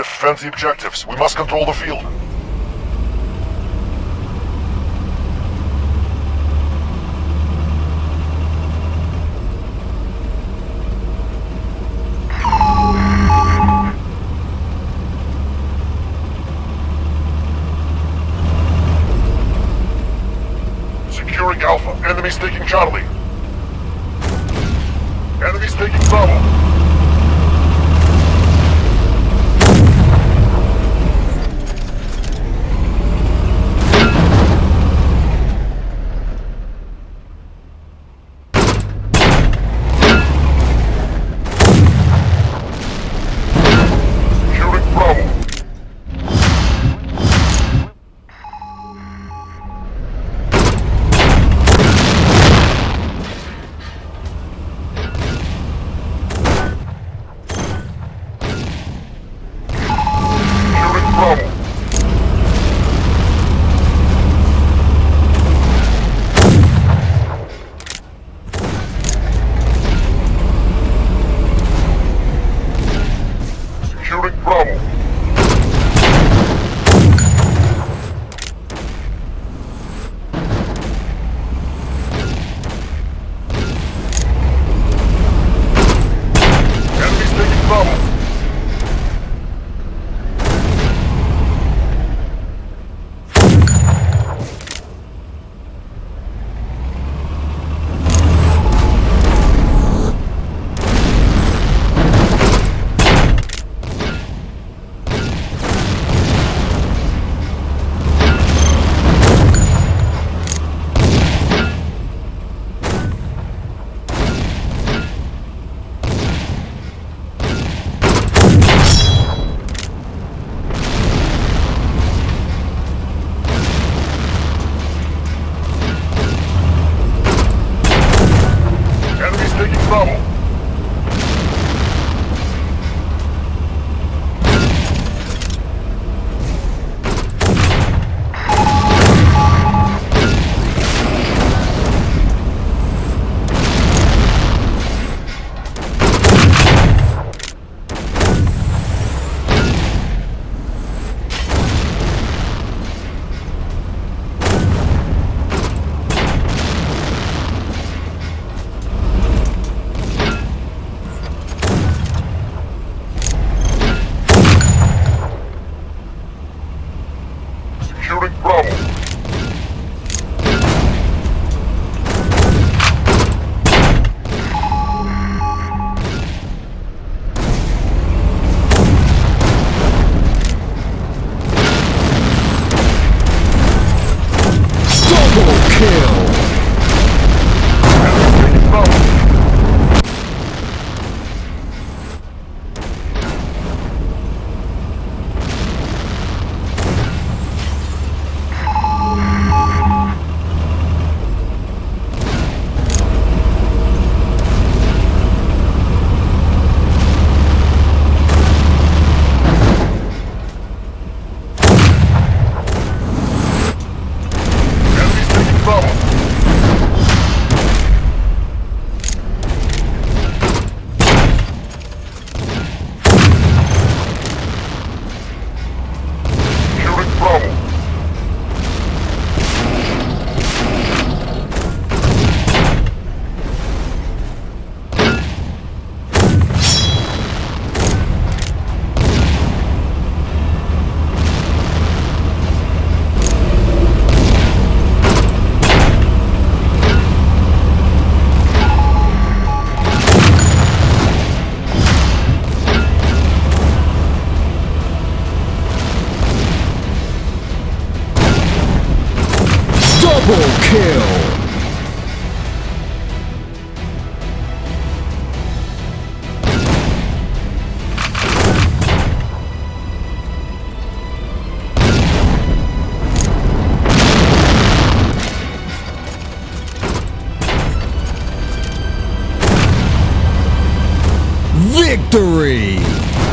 Defend the objectives. We must control the field. Securing Alpha. Enemies taking Charlie. Enemies taking Bravo. Bravo. Double kill! Victory!